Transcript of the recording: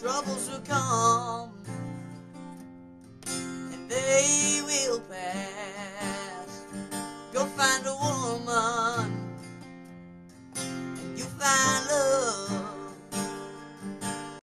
troubles will come and they will pass. Go find a woman and you find love.